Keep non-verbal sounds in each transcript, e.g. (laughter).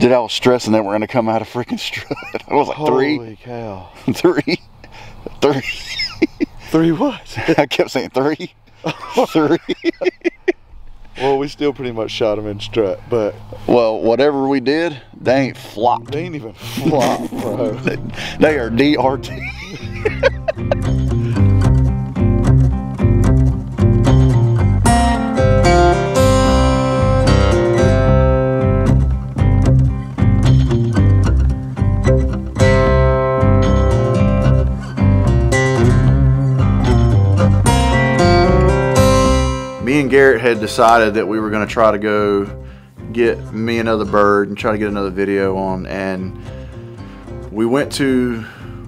Dude, I was stressing that we're gonna come out of freaking strut. (laughs) I was like three, Holy cow. (laughs) three, three. Three what? (laughs) I kept saying three, three. well, we still pretty much shot them in strut, but Well, whatever we did, they ain't flopped. they ain't even flop, bro. They, they are DRT. Garrett had decided that we were going to try to go get me another bird and try to get another video on. And we went to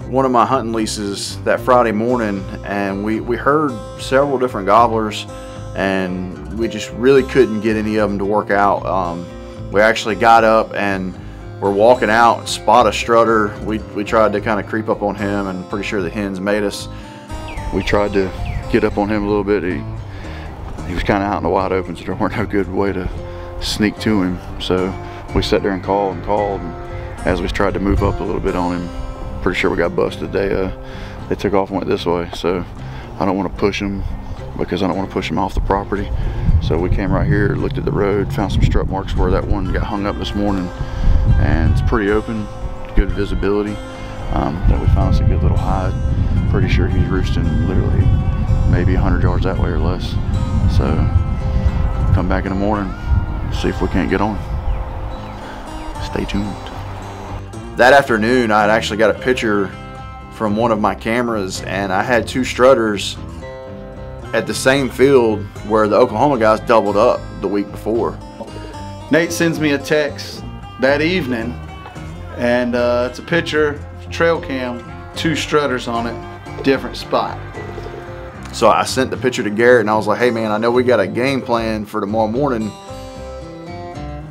one of my hunting leases that Friday morning and we, we heard several different gobblers and we just really couldn't get any of them to work out. Um, we actually got up and we're walking out spot a strutter. We, we tried to kind of creep up on him and pretty sure the hens made us. We tried to get up on him a little bit. He, he was kind of out in the wide open, so there weren't no good way to sneak to him. So we sat there and called and called, and as we tried to move up a little bit on him, pretty sure we got busted. They uh, they took off and went this way. So I don't want to push him because I don't want to push him off the property. So we came right here, looked at the road, found some strut marks where that one got hung up this morning, and it's pretty open, good visibility. Um, then we found us a good little hide. Pretty sure he's roosting literally maybe 100 yards that way or less. So come back in the morning, see if we can't get on. Stay tuned. That afternoon, I had actually got a picture from one of my cameras, and I had two strutters at the same field where the Oklahoma guys doubled up the week before. Nate sends me a text that evening, and uh, it's a picture, trail cam, two strutters on it, different spot. So I sent the picture to Garrett and I was like, hey man, I know we got a game plan for tomorrow morning,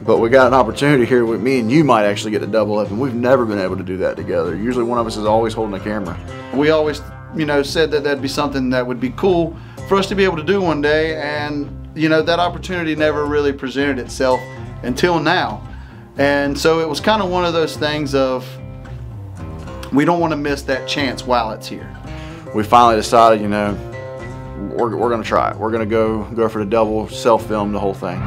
but we got an opportunity here with me and you might actually get to double up. And we've never been able to do that together. Usually one of us is always holding a camera. We always, you know, said that that'd be something that would be cool for us to be able to do one day, and you know that opportunity never really presented itself until now. And so it was kind of one of those things of we don't want to miss that chance while it's here. We finally decided, you know, we're, we're gonna try it. We're gonna go go for the double, self-film the whole thing.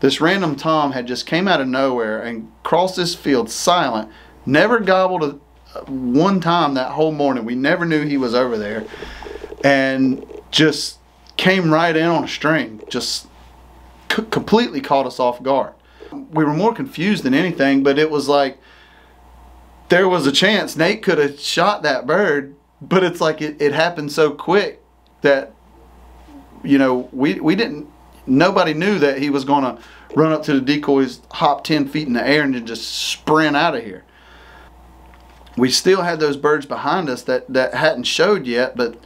This random Tom had just came out of nowhere and crossed this field silent, never gobbled a, uh, one time that whole morning. We never knew he was over there, and just came right in on a string, just completely caught us off guard. We were more confused than anything, but it was like there was a chance Nate could have shot that bird, but it's like it, it happened so quick that you know we we didn't nobody knew that he was going to run up to the decoys, hop 10 feet in the air, and then just sprint out of here. We still had those birds behind us that, that hadn't showed yet, but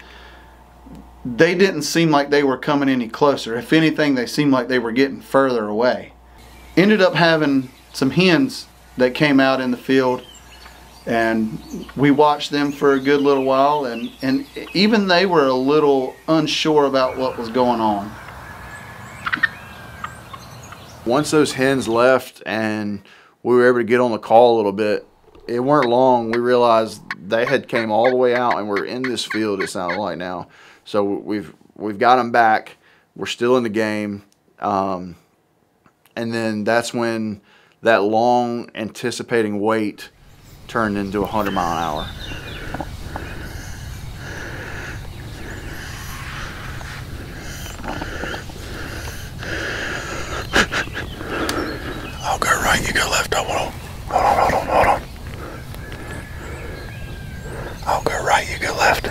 they didn't seem like they were coming any closer. If anything, they seemed like they were getting further away. Ended up having some hens that came out in the field, and we watched them for a good little while, and and even they were a little unsure about what was going on. Once those hens left and we were able to get on the call a little bit, it weren't long. We realized they had came all the way out and we're in this field. It sounded like now, so we've we've got them back. We're still in the game, um, and then that's when that long anticipating wait turned into a hundred mile an hour. I'll go right, you go left. Hold on. Hold on, hold on, hold on. I'll go right, you go left.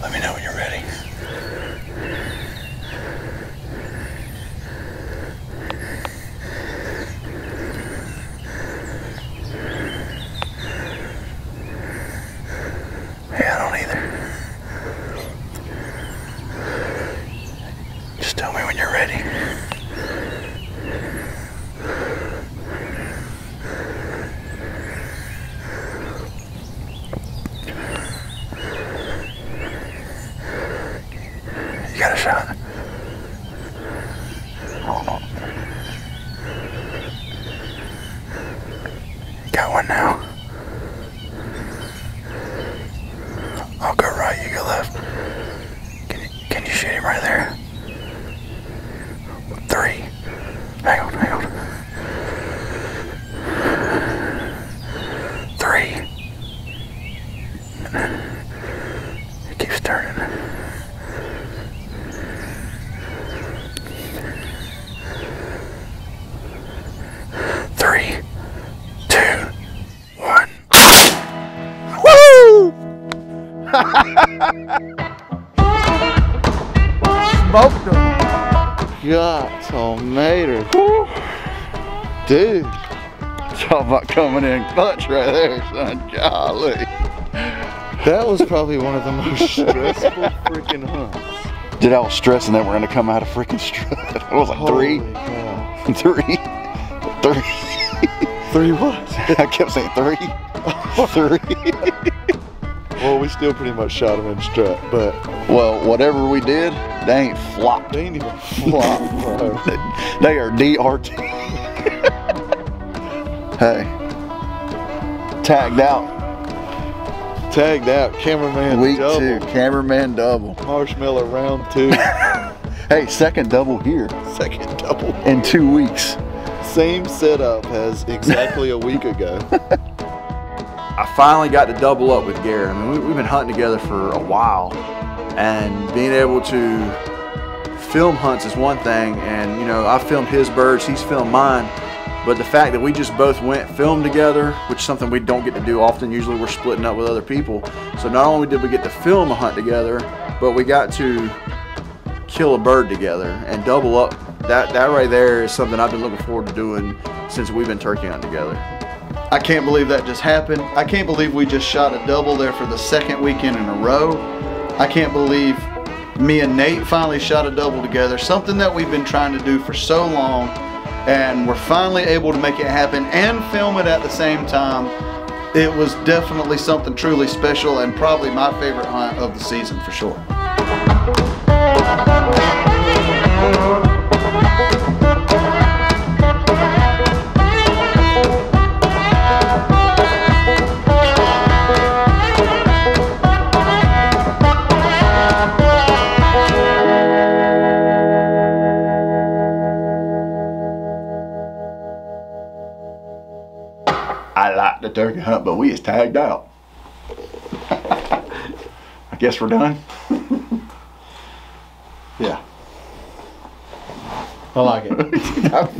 Let me know when you're ready. Hey, I don't either. Just tell me when you're ready. You got a shot. Hold on. Got one now. I'll go right, you go left. Can you, can you shoot him right there? Three. Hang on, hang on. Three. It keeps turning. Three, two, one. Woo! Smoked them. God, tomato. Dude. Talk about coming in clutch right there, son. Golly. That was probably one of the most stressful freaking hunts. Dude, I was stressing that we're gonna come out of freaking strut. What was it, three? Holy cow. (laughs) Three? Three? Three what? (laughs) I kept saying three. (laughs) Three. Well, we still pretty much shot him in strut, but Well, whatever we did, they ain't flopped. they ain't even flop, (laughs) bro. They are DRT. hey. Tagged out. Tagged out, cameraman Week double. two. Cameraman double. Marshmallow round two. (laughs) Hey, second double here Second double. in two weeks. Same setup as exactly a week ago. (laughs) I finally got to double up with Garrett. I mean, we, we've been hunting together for a while, and being able to film hunts is one thing. And you know, I filmed his birds, he's filmed mine. But the fact that we just both went filmed together, which is something we don't get to do often. Usually, we're splitting up with other people. So not only did we get to film a hunt together, but we got to kill a bird together and double up. That that right there is something I've been looking forward to doing since we've been turkey hunting together. I can't believe that just happened. I can't believe we just shot a double there for the second weekend in a row. I can't believe me and Nate finally shot a double together. Something that we've been trying to do for so long, and we're finally able to make it happen and film it at the same time. It was definitely something truly special and probably my favorite hunt of the season for sure. Turkey hunt, but we is tagged out. I guess we're done. (laughs) Yeah. I like it. (laughs)